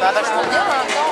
Надо что?